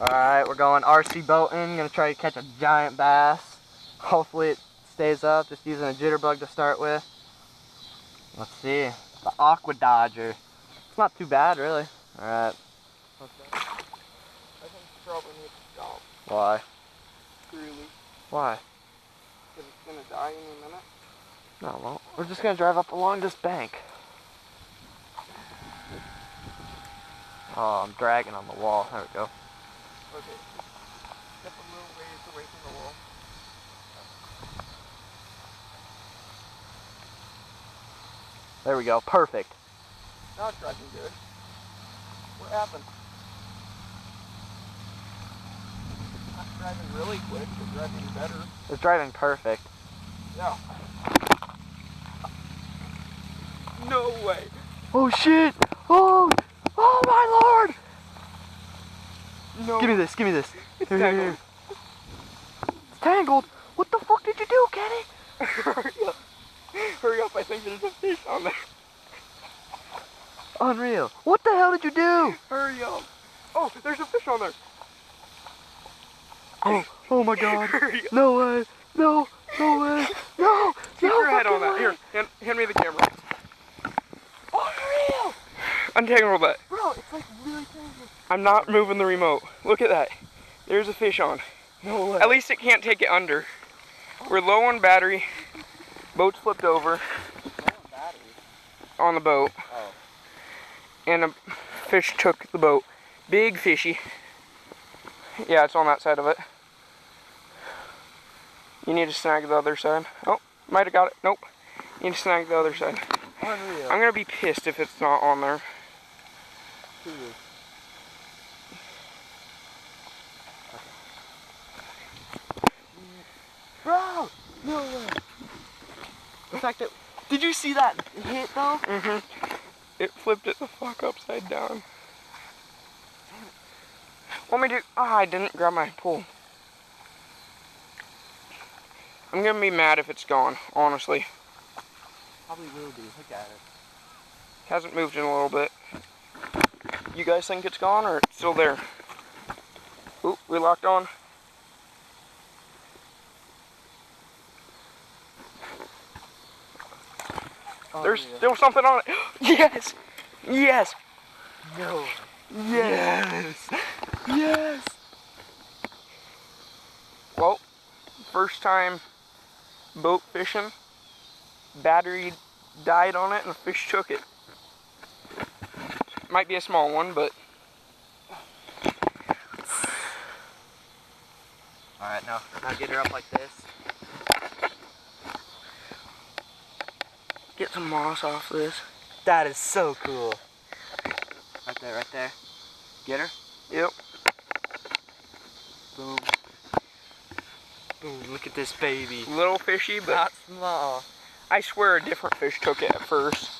Alright, we're going RC boating. Gonna try to catch a giant bass. Hopefully it stays up. Just using a jitterbug to start with. Let's see. The Aqua Dodger. It's not too bad, really. Alright. I think you probably need to stop. Why? Really. Why? Because it's to die any minute. No, well, we're just gonna drive up along this bank. Oh, I'm dragging on the wall. There we go. Okay. Step a little ways away from the wall. There we go. Perfect. Now it's driving good. What happened? Not driving really quick, but driving better. It's driving perfect. Yeah. No way. Oh shit! Oh my lord! No. Give me this, give me this. It's Here, here, here. tangled. It's tangled. What the fuck did you do, Kenny? Hurry up. Hurry up, I think there's a fish on there. Unreal. What the hell did you do? Hurry up. Oh, there's a fish on there. Oh, oh my god. No way. No, no way. No, Keep no your head on fucking that. way. Here, hand, hand me the camera. Untangle that. Bro, it's like really tangled. I'm not moving the remote. Look at that. There's a fish on. No way. At least it can't take it under. We're low on battery. Boat's flipped over on the boat. Oh. And a fish took the boat. Big fishy. Yeah, it's on that side of it. You need to snag the other side. Oh, might have got it. Nope. You need to snag the other side. Unreal. I'm gonna be pissed if it's not on there. Bro, no way. The fact that, did you see that hit though? Mm-hmm. It flipped it the fuck upside down. Want me to? Ah, I didn't grab my pole. I'm gonna be mad if it's gone, honestly. Probably will be. Look at it. Hasn't moved in a little bit. You guys think it's gone or it's still there? Oop, we locked on. Oh, There's Unreal. still something on it. Yes! Yes! no. Yes! Yes! Well, first time boat fishing. Battery died on it and the fish took it. Might be a small one, but All right, now, now get her up like this. get some moss off this. That is so cool. Right there, right there. Get her. Yep. Boom. Boom. Look at this baby. Little fishy, but Not small. I swear a different fish took it at first.